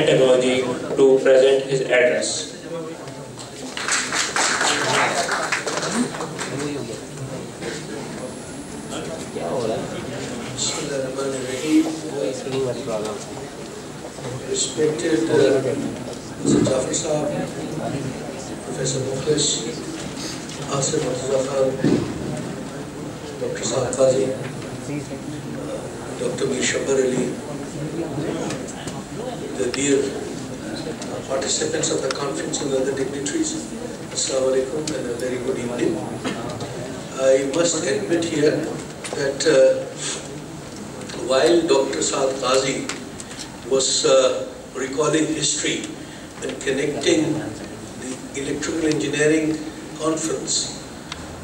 and Technology to present his address. Respected uh, Mr. Jafar Saab, Professor Mukhlis, Asif Murtaza Dr. Saad Qazi, uh, Dr. Mir Shabbar Ali, dear uh, participants of the conference and other dignitaries, Assalamu alaikum and a very good evening. I must admit here that uh, while Dr. Saad Qazi was uh, recalling history and connecting the electrical engineering conference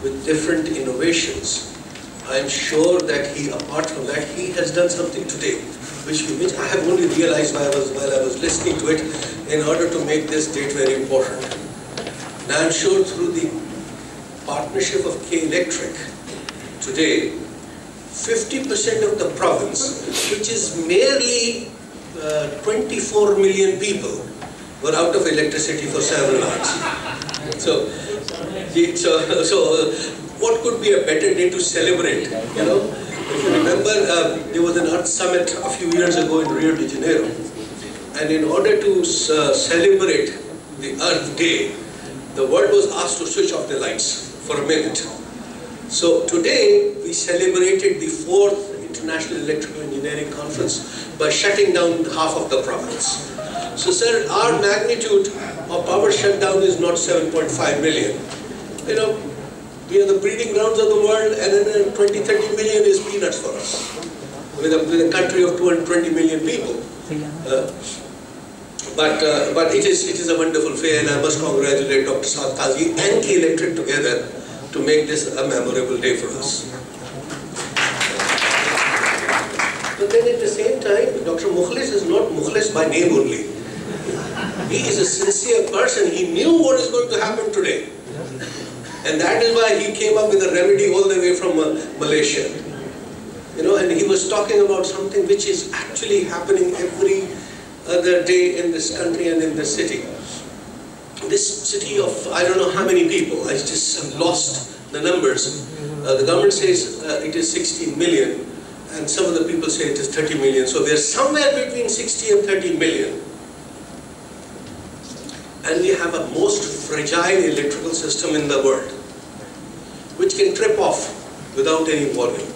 with different innovations, I am sure that he, apart from that, he has done something today, which, which I have only realized while I, was, while I was listening to it in order to make this date very important. Now I am sure through the partnership of K Electric, today 50% of the province, which is merely uh, 24 million people, were out of electricity for several hours. So, so, so what could be a better day to celebrate? You know, if you remember, uh, there was an Earth Summit a few years ago in Rio de Janeiro, and in order to uh, celebrate the Earth Day, the world was asked to switch off the lights for a minute. So today we celebrated the fourth International Electrical Engineering Conference by shutting down half of the province. So sir, our magnitude of power shutdown is not 7.5 million. You know, we are the breeding grounds of the world and then 20, 30 million is peanuts for us. With a, with a country of 220 million people. Uh, but uh, but it is it is a wonderful fair and I must congratulate Dr. Saad Qazi and K Electric together to make this a memorable day for us. But then at the same time, Dr. Mukhlis is not Mukhlis by name only. He is a sincere person. He knew what is going to happen today. And that is why he came up with a remedy all the way from uh, Malaysia. You know, and he was talking about something which is actually happening every other day in this country and in this city. This city of, I don't know how many people, I just lost the numbers. Uh, the government says uh, it is 16 million and some of the people say it is 30 million. So we're somewhere between 60 and 30 million. And we have a most fragile electrical system in the world, which can trip off without any warning.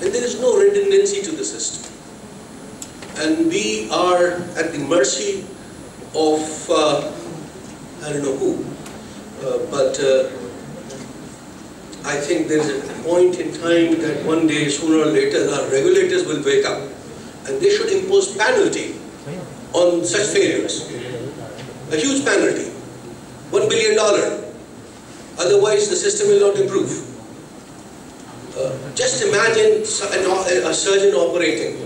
And there is no redundancy to the system. And we are at the mercy of, uh, I don't know who, uh, but uh, I think there is a point in time that one day, sooner or later, our regulators will wake up and they should impose penalty on such failures. A huge penalty. One billion dollar. Otherwise, the system will not improve. Uh, just imagine a surgeon operating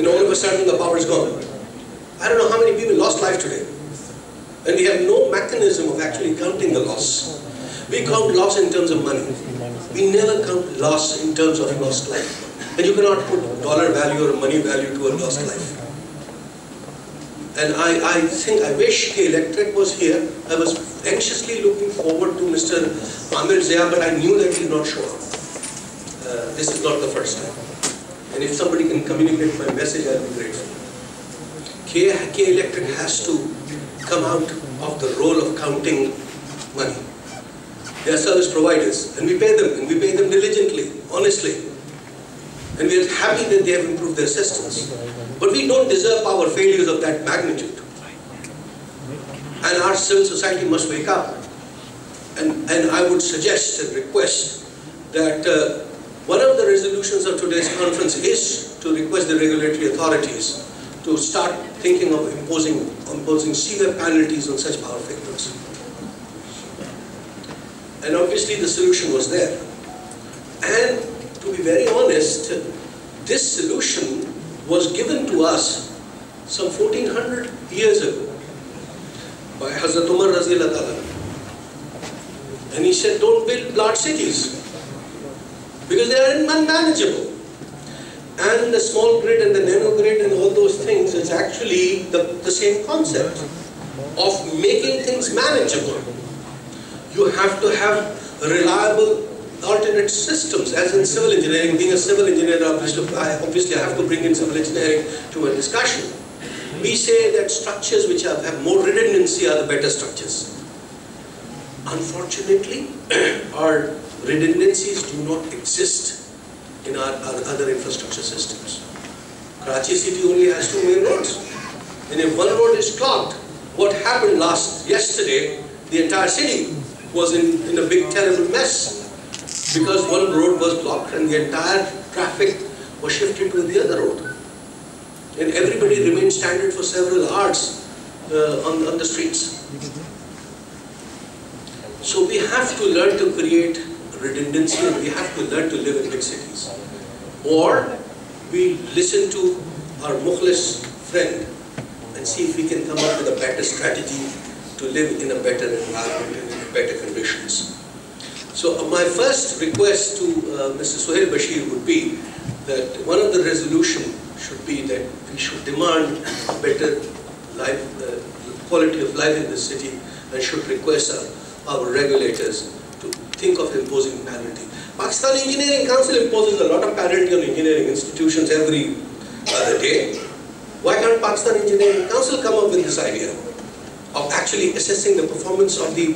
and all of a sudden the power is gone. I don't know how many people lost life today. And we have no mechanism of actually counting the loss. We count loss in terms of money. We never count loss in terms of lost life. And you cannot put dollar value or money value to a lost life. And I, I think, I wish K Electric was here. I was anxiously looking forward to Mr. Amir Zia, but I knew that he would not show up. Uh, this is not the first time. And if somebody can communicate my message, I'll be grateful. K, K Electric has to come out of the role of counting money. They are service providers, and we pay them, and we pay them diligently, honestly. And we are happy that they have improved their systems. But we don't deserve our failures of that magnitude. And our civil society must wake up. And, and I would suggest and request that uh, one of the resolutions of today's conference is to request the regulatory authorities to start thinking of imposing, imposing severe penalties on such power failures. And obviously the solution was there. And to be very honest, this solution was given to us some 1400 years ago by Hazrat Umar Raziallah And he said, don't build large cities because they are unmanageable. and the small grid and the nano grid and all those things is actually the, the same concept of making things manageable. You have to have reliable alternate systems, as in civil engineering. Being a civil engineer, obviously I, have to bring in civil engineering to a discussion. We say that structures which have, have more redundancy are the better structures. Unfortunately, our redundancies do not exist in our, our other infrastructure systems. Karachi city only has two main roads. And if one road is clogged, what happened last yesterday, the entire city was in, in a big terrible mess because one road was blocked and the entire traffic was shifted to the other road. And everybody remained stranded for several hours uh, on, on the streets. So we have to learn to create redundancy and we have to learn to live in big cities. Or we listen to our Mukhlis friend and see if we can come up with a better strategy to live in a better environment and in better conditions. So uh, my first request to uh, Mr. Suhail Bashir would be that one of the resolution should be that we should demand better life, uh, quality of life in the city and should request our our regulators to think of imposing penalty. Pakistan Engineering Council imposes a lot of penalty on engineering institutions every other day. Why can't Pakistan Engineering Council come up with this idea of actually assessing the performance of the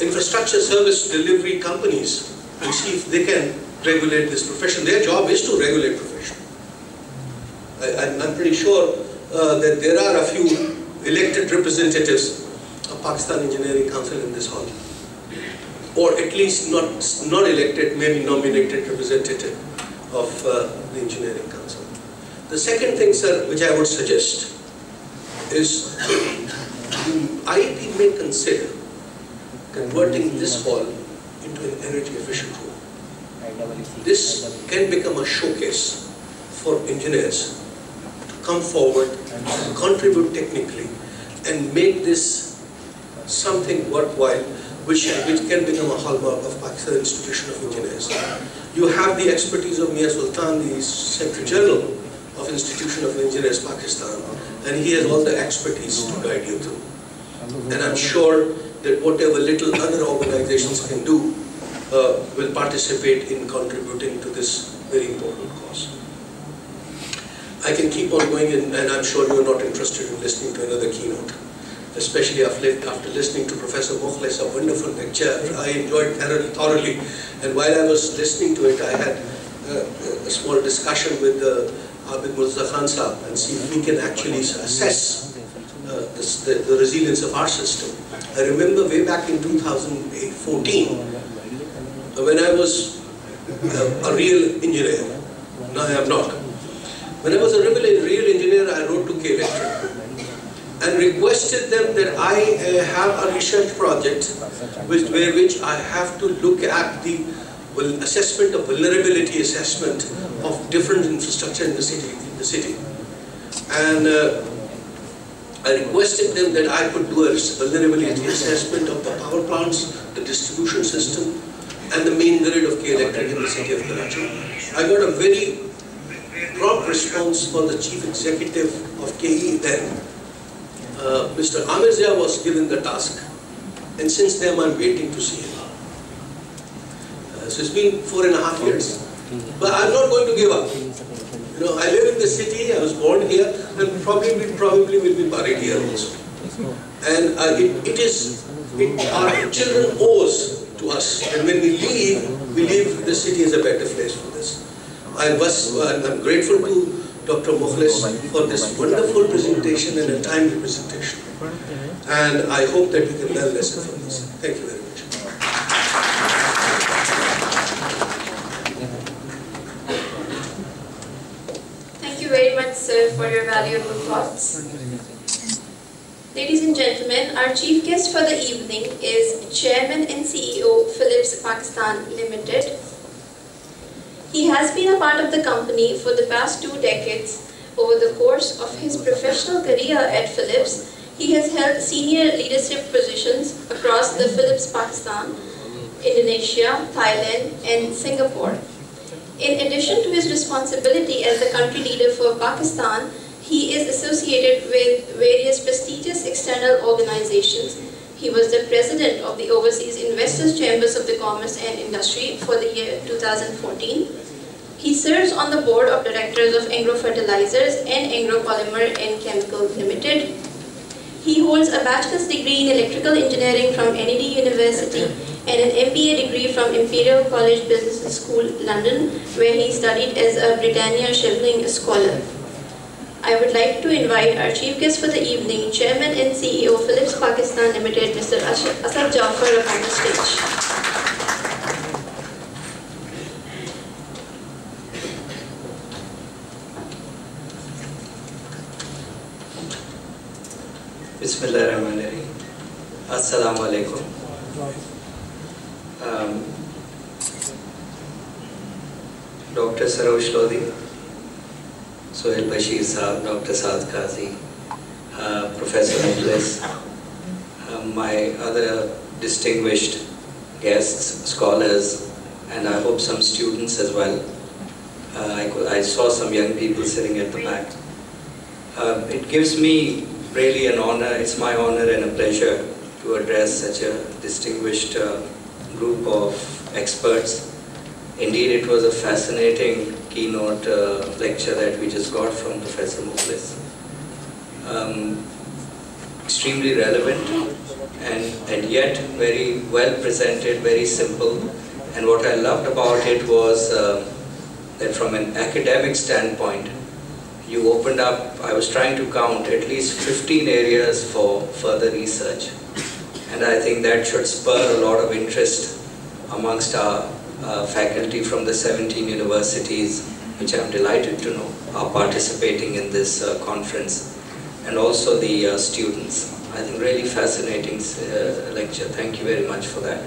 infrastructure service delivery companies and see if they can regulate this profession. Their job is to regulate profession. I, am pretty sure uh, that there are a few elected representatives of Pakistan Engineering Council in this hall or at least not, not elected, maybe nominated representative of uh, the Engineering Council. The second thing, sir, which I would suggest is IEP may consider converting this hall into an energy efficient room. This can become a showcase for engineers to come forward, and contribute technically, and make this something worthwhile which, which can become a hallmark of Pakistan Institution of Engineers. You have the expertise of Mia Sultan, the Secretary General of Institution of Engineers Pakistan, and he has all the expertise to guide you through. And I'm sure that whatever little other organizations can do uh, will participate in contributing to this very important cause. I can keep on going and, and I'm sure you're not interested in listening to another keynote especially after listening to Professor Mukhlis, a wonderful lecture. I enjoyed thoroughly, thoroughly. And while I was listening to it, I had uh, a small discussion with uh, Abid Murtaza Khan and see if we can actually assess uh, this, the, the, resilience of our system. I remember way back in 2014, when I was a real engineer. No, I am not. When I was a real, real engineer, I wrote to K Electric and requested them that I uh, have a research project with, where which I have to look at the well, assessment of vulnerability assessment of different infrastructure in the city. In the city. And uh, I requested them that I could do a vulnerability assessment of the power plants, the distribution system, and the main grid of K Electric in the city of Karachi. I got a very prompt response from the chief executive of KE then, uh, Mr. Amir was given the task and since then I'm waiting to see him. Uh, so it's been four and a half years. But I'm not going to give up. You know, I live in the city, I was born here and probably, probably will be buried here also. And uh, it, it is, it, our children owes to us and when we leave, we leave the city as a better place for this. I was, uh, I'm grateful to Dr. Mukhlis for this wonderful presentation and a timely presentation. And I hope that we can learn lesson from this. Thank you very much. Thank you very much, sir, for your valuable thoughts. Ladies and gentlemen, our chief guest for the evening is Chairman and CEO Philips Pakistan Limited, he has been a part of the company for the past two decades. Over the course of his professional career at Philips, he has held senior leadership positions across the Philips Pakistan, Indonesia, Thailand, and Singapore. In addition to his responsibility as the country leader for Pakistan, he is associated with various prestigious external organizations. He was the president of the Overseas Investors Chambers of the Commerce and Industry for the year 2014. He serves on the board of directors of Engro Fertilizers and Engro Polymer and Chemical Limited. He holds a bachelor's degree in electrical engineering from NED University and an MBA degree from Imperial College Business School, London, where he studied as a Britannia Chevening Scholar. I would like to invite our chief guest for the evening, Chairman and CEO Philips Pakistan Limited, Mr. Asad Jafar upon the stage. Bismillahirrahmanirrahim. Assalamu alaikum. Um, Dr. Sarosh Lodi, Sohail Bashir Saab, Dr. Saad Qazi, uh, Professor Nicholas, uh, my other distinguished guests, scholars, and I hope some students as well. Uh, I, could, I, saw some young people sitting at the back. Uh, it gives me really an honor, it's my honor and a pleasure to address such a distinguished uh, group of experts. Indeed, it was a fascinating keynote uh, lecture that we just got from Professor Mukhlis. Um, extremely relevant and, and yet very well presented, very simple. And what I loved about it was uh, that from an academic standpoint, you opened up, I was trying to count at least 15 areas for further research. And I think that should spur a lot of interest amongst our uh, faculty from the 17 universities, which I'm delighted to know are participating in this uh, conference, and also the uh, students. I think really fascinating uh, lecture. Thank you very much for that.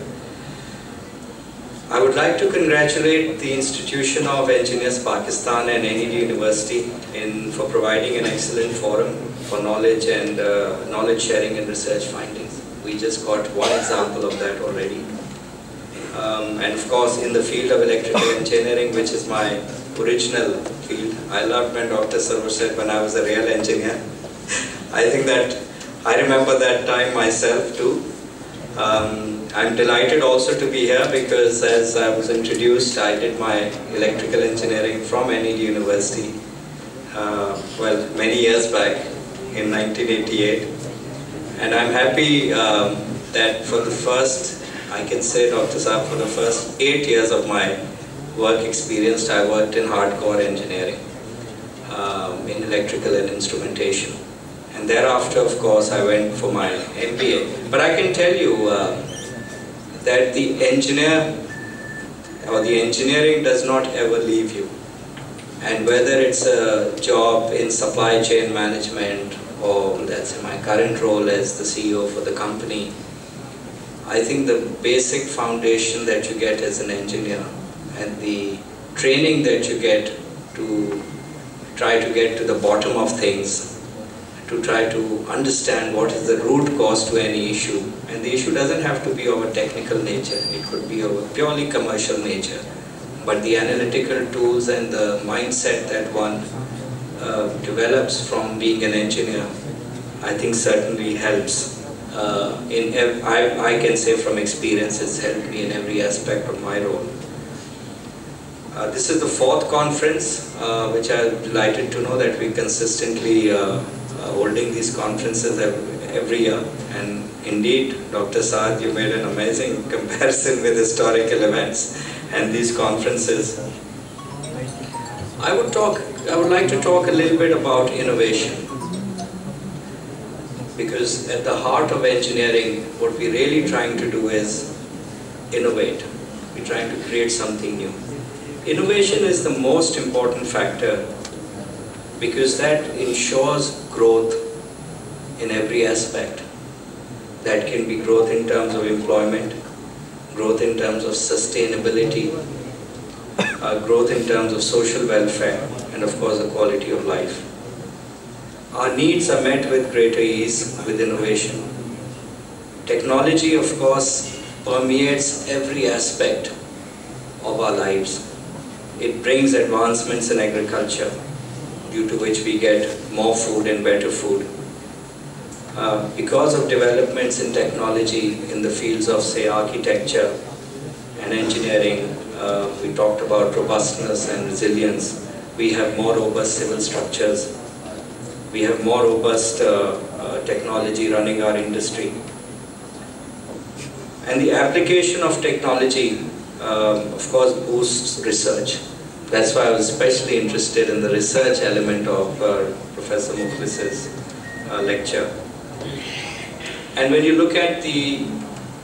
I would like to congratulate the Institution of Engineers Pakistan and NED University in, for providing an excellent forum for knowledge and uh, knowledge sharing and research findings. We just got one example of that already. Um, and of course in the field of electrical engineering, which is my original field, I loved when Dr. Sarosh said when I was a real engineer. I think that I remember that time myself too. Um, I'm delighted also to be here because as I was introduced, I did my electrical engineering from NED University, uh, well, many years back in 1988. And I'm happy um, that for the first, I can say, Dr. Saab, for the first eight years of my work experience, I worked in hardcore engineering, um, in electrical and instrumentation. And thereafter, of course, I went for my MBA. But I can tell you, uh, that the engineer or the engineering does not ever leave you. And whether it's a job in supply chain management or that's my current role as the CEO for the company, I think the basic foundation that you get as an engineer and the training that you get to try to get to the bottom of things to try to understand what is the root cause to any issue. And the issue doesn't have to be of a technical nature, it could be of a purely commercial nature. But the analytical tools and the mindset that one uh, develops from being an engineer, I think certainly helps. Uh, in I, I can say from experience, it's helped me in every aspect of my role. Uh, this is the fourth conference, uh, which I'm delighted to know that we consistently uh, uh, holding these conferences every year. And indeed, Dr. Saad, you made an amazing comparison with historical events and these conferences. I would talk, I would like to talk a little bit about innovation. Because at the heart of engineering, what we're really trying to do is innovate. We're trying to create something new. Innovation is the most important factor because that ensures growth in every aspect. That can be growth in terms of employment, growth in terms of sustainability, uh, growth in terms of social welfare, and of course the quality of life. Our needs are met with greater ease with innovation. Technology, of course, permeates every aspect of our lives. it brings advancements in agriculture, due to which we get more food and better food. Uh, because of developments in technology in the fields of, say, architecture and engineering, uh, we talked about robustness and resilience. We have more robust civil structures. We have more robust uh, uh technology running our industry. And the application of technology, um, of course, boosts research. That's why I was especially interested in the research element of uh, Professor Mukhlis's lecture. And when you look at the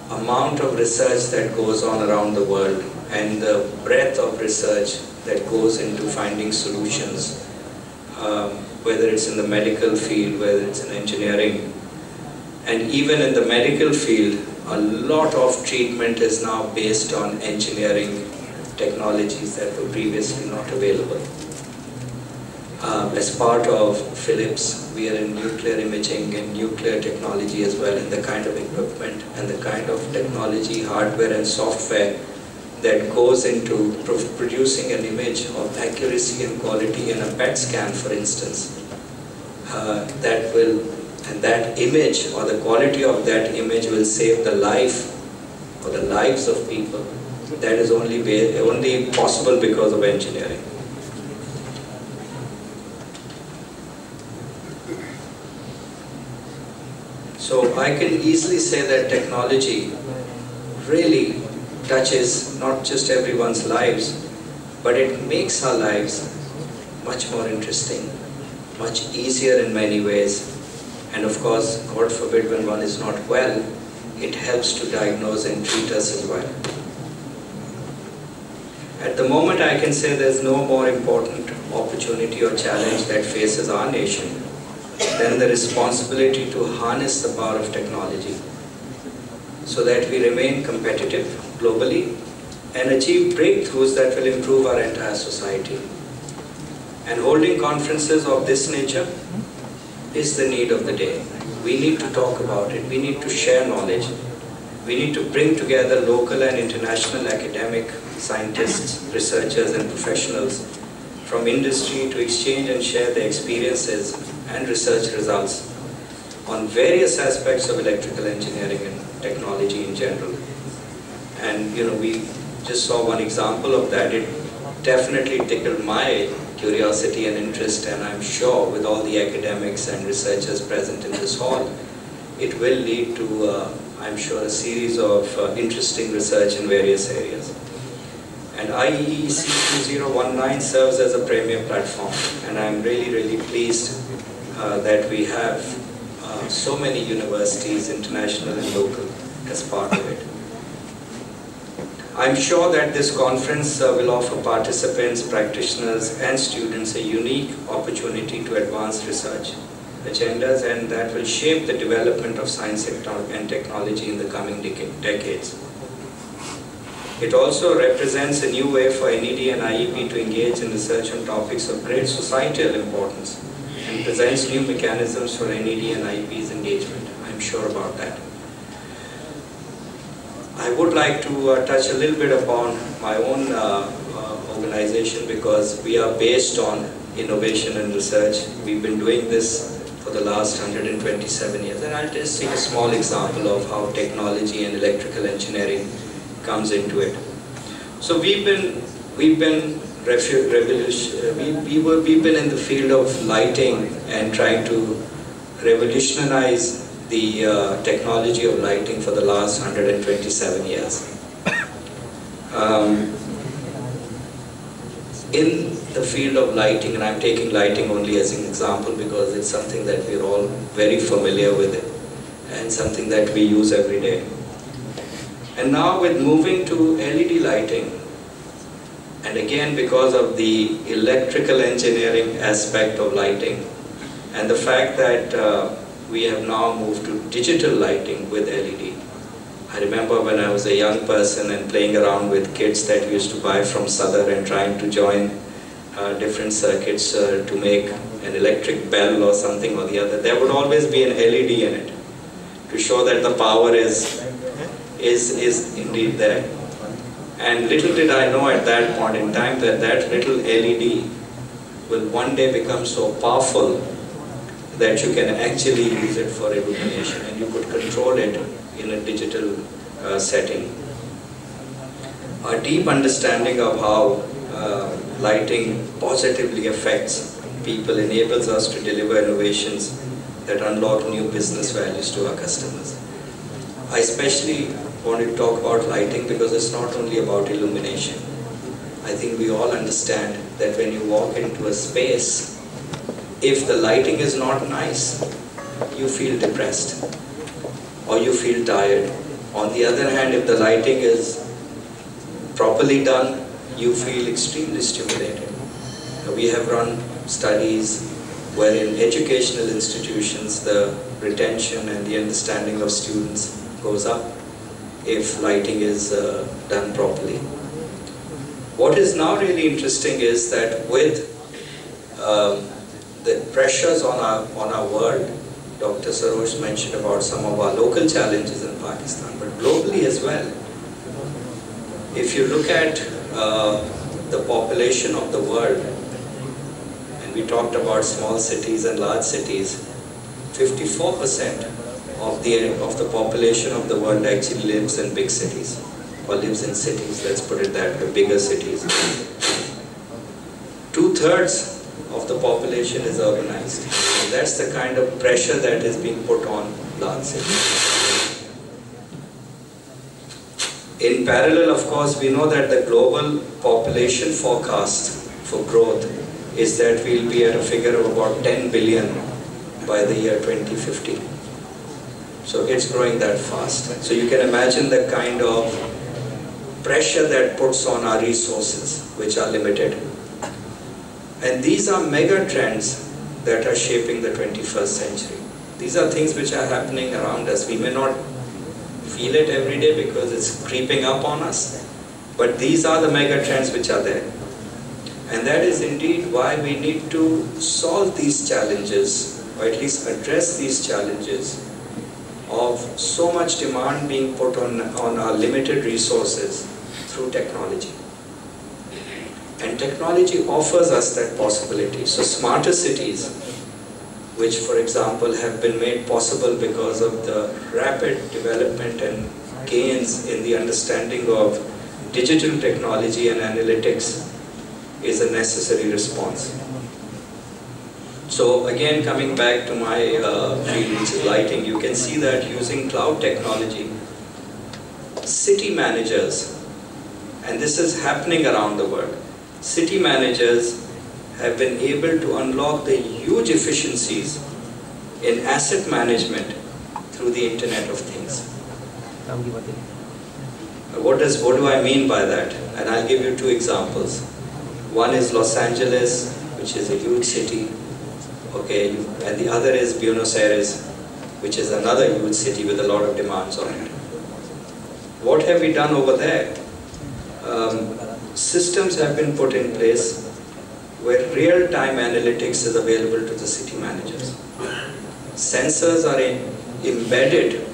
amount of research that goes on around the world and the breadth of research that goes into finding solutions, um, whether it's in the medical field, whether it's in engineering, and even in the medical field, a lot of treatment is now based on engineering technologies that were previously not available. Um, as part of Philips, we are in nuclear imaging and nuclear technology as well, and the kind of equipment and the kind of technology, hardware and software that goes into producing an image of accuracy and quality in a PET scan, for instance, uh, that will and that image or the quality of that image will save the life or the lives of people. That is only, only possible because of engineering. So I can easily say that technology really touches not just everyone's lives, but it makes our lives much more interesting, much easier in many ways, and of course, God forbid when one is not well, it helps to diagnose and treat us as well. At the moment, I can say there's no more important opportunity or challenge that faces our nation than the responsibility to harness the power of technology so that we remain competitive globally and achieve breakthroughs that will improve our entire society. And holding conferences of this nature is the need of the day. We need to talk about it. We need to share knowledge. We need to bring together local and international academic scientists, researchers and professionals from industry to exchange and share their experiences and research results on various aspects of electrical engineering and technology in general. And you know, we just saw one example of that. It definitely tickled my curiosity and interest and I'm sure with all the academics and researchers present in this hall, it will lead to, uh, I'm sure, a series of uh, interesting research in various areas. And IEEC 2019 serves as a premier platform and I'm really, really pleased uh, that we have uh, so many universities, international and local, as part of it. I'm sure that this conference uh, will offer participants, practitioners and students a unique opportunity to advance research agendas and that will shape the development of science and technology in the coming decades. It also represents a new way for NED and IEP to engage in research on topics of great societal importance and presents new mechanisms for NED and IEP's engagement. I'm sure about that. I would like to uh, touch a little bit upon my own uh, uh, organization because we are based on innovation and research. We've been doing this for the last 127 years and I'll just take a small example of how technology and electrical engineering comes into it. So we've been we've been revolution, we, we were, we've been in the field of lighting and trying to revolutionize the uh, technology of lighting for the last 127 years. Um, in the field of lighting, and I'm taking lighting only as an example because it's something that we're all very familiar with it and something that we use every day. And now with moving to LED lighting, and again because of the electrical engineering aspect of lighting and the fact that uh, we have now moved to digital lighting with LED. I remember when I was a young person and playing around with kits that we used to buy from Sadar and trying to join uh, different circuits uh, to make an electric bell or something or the other. There would always be an LED in it to show that the power is, is, is indeed there. And little did I know at that point in time that that little LED will one day become so powerful that you can actually use it for illumination and you could control it in a digital uh, setting. A deep understanding of how uh, lighting positively affects people enables us to deliver innovations that unlock new business values to our customers. I especially want to talk about lighting because it's not only about illumination. I think we all understand that when you walk into a space, if the lighting is not nice, you feel depressed or you feel tired. On the other hand, if the lighting is properly done, you feel extremely stimulated. We have run studies where in educational institutions the retention and the understanding of students goes up if lighting is uh, done properly. What is now really interesting is that with um, the pressures on our, on our world, Dr. Sarosh mentioned about some of our local challenges in Pakistan, but globally as well. If you look at uh, the population of the world, and we talked about small cities and large cities, 54% of the, of the population of the world actually lives in big cities, or lives in cities, let's put it that way, bigger cities. Two-thirds of the population is urbanized. And that's the kind of pressure that is being put on large cities. In parallel, of course, we know that the global population forecast for growth is that we'll be at a figure of about 10 billion by the year 2050. So it's growing that fast. So you can imagine the kind of pressure that puts on our resources, which are limited. And these are mega trends that are shaping the 21st century. These are things which are happening around us. We may not feel it every day because it's creeping up on us, but these are the mega trends which are there. And that is indeed why we need to solve these challenges, or at least address these challenges of so much demand being put on, on our limited resources through technology. And technology offers us that possibility. So smarter cities, which for example have been made possible because of the rapid development and gains in the understanding of digital technology and analytics is a necessary response. So again, coming back to my uh, field, which is lighting, you can see that using cloud technology, city managers, and this is happening around the world, city managers have been able to unlock the huge efficiencies in asset management through the Internet of Things. What, does, what do I mean by that? And I'll give you two examples. One is Los Angeles, which is a huge city, okay, and the other is Buenos Aires, which is another huge city with a lot of demands on it. What have we done over there? Um, systems have been put in place where real-time analytics is available to the city managers. Sensors are in, embedded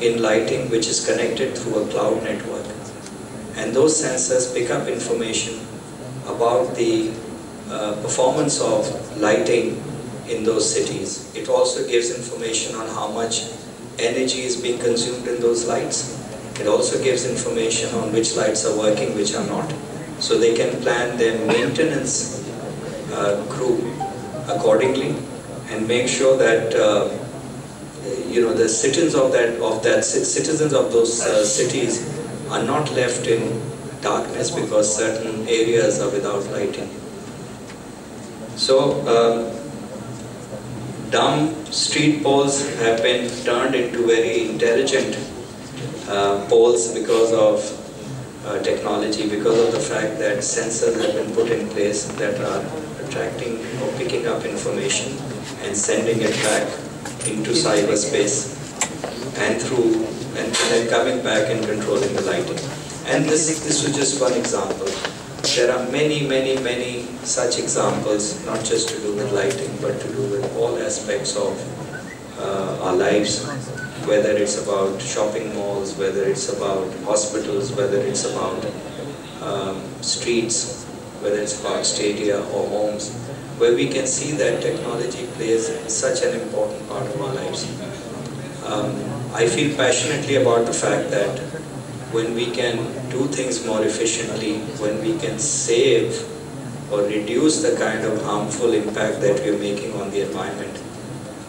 in lighting which is connected through a cloud network. And those sensors pick up information about the uh, performance of lighting in those cities. It also gives information on how much energy is being consumed in those lights. It also gives information on which lights are working, which are not. So they can plan their maintenance uh, crew accordingly and make sure that uh, you know the citizens of that of that citizens of those uh, cities are not left in darkness because certain areas are without lighting. So um, dumb street poles have been turned into very intelligent uh, poles because of uh, technology, because of the fact that sensors have been put in place that are attracting or picking up information and sending it back into cyberspace and through and then coming back and controlling the lighting. And this, this was just one example. There are many, many, many such examples, not just to do with lighting, but to do with all aspects of uh, our lives, whether it's about shopping malls, whether it's about hospitals, whether it's about um, streets, whether it's about stadia or homes, where we can see that technology plays such an important part of our lives. Um, I feel passionately about the fact that when we can do things more efficiently, when we can save or reduce the kind of harmful impact that we're making on the environment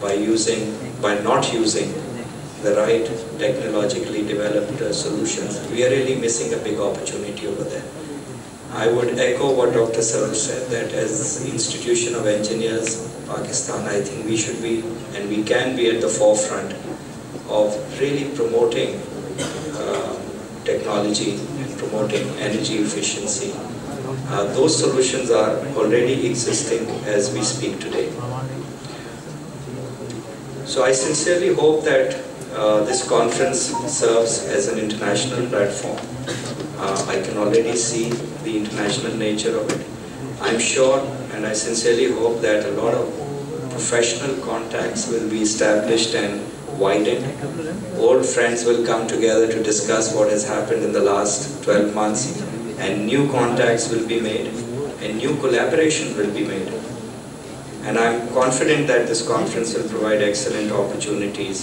by using, by not using the right technologically developed uh, solutions, we are really missing a big opportunity over there. I would echo what Dr. Sarosh said, that as institution of engineers, Pakistan, I think we should be and we can be at the forefront of really promoting uh, technology and promoting energy efficiency. Uh, those solutions are already existing as we speak today. So I sincerely hope that uh, this conference serves as an international platform. Uh, I can already see the international nature of it. I'm sure and I sincerely hope that a lot of professional contacts will be established and widened. Old friends will come together to discuss what has happened in the last 12 months and new contacts will be made and new collaboration will be made. And I'm confident that this conference will provide excellent opportunities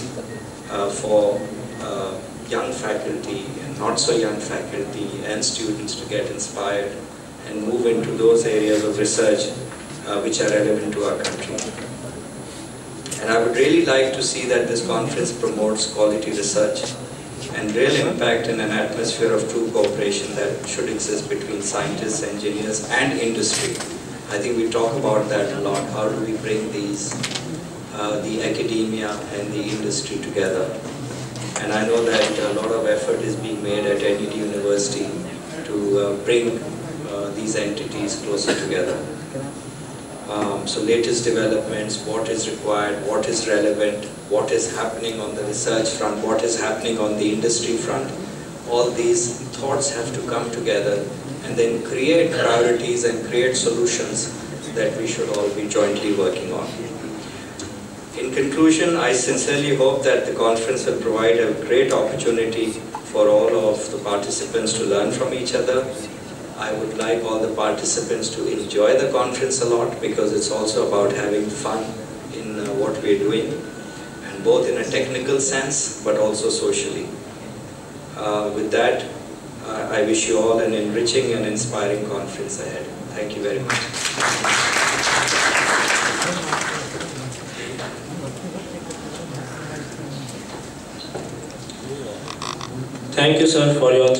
for uh, young faculty and not so young faculty and students to get inspired and move into those areas of research uh, which are relevant to our country. And I would really like to see that this conference promotes quality research and real impact in an atmosphere of true cooperation that should exist between scientists, engineers and industry. I think we talk about that a lot. How do we bring these, uh, the academia and the industry together? And I know that a lot of effort is being made at NED University to uh, bring uh, these entities closer together. Um, so latest developments, what is required, what is relevant, what is happening on the research front, what is happening on the industry front, all these thoughts have to come together and then create priorities and create solutions that we should all be jointly working on. Conclusion, I sincerely hope that the conference will provide a great opportunity for all of the participants to learn from each other, I would like all the participants to enjoy the conference a lot because it's also about having fun in uh, what we're doing and both in a technical sense but also socially. Uh, with that, uh, I wish you all an enriching and inspiring conference ahead. Thank you very much. Thank you, sir, for your